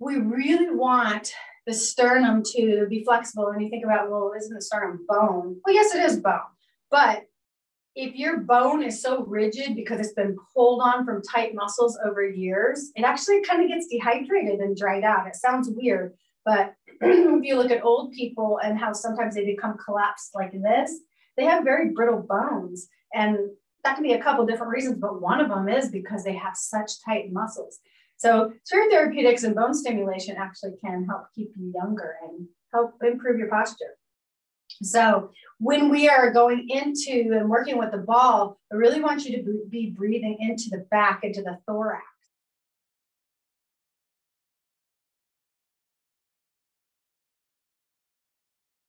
we really want the sternum to be flexible. And you think about, well, isn't the sternum bone? Well, yes, it is bone. But if your bone is so rigid because it's been pulled on from tight muscles over years, it actually kind of gets dehydrated and dried out. It sounds weird, but if you look at old people and how sometimes they become collapsed like this, they have very brittle bones. And that can be a couple different reasons, but one of them is because they have such tight muscles. So Sphere Therapeutix and bone stimulation actually can help keep you younger and help improve your posture. So when we are going into and working with the ball, I really want you to be breathing into the back, into the thorax.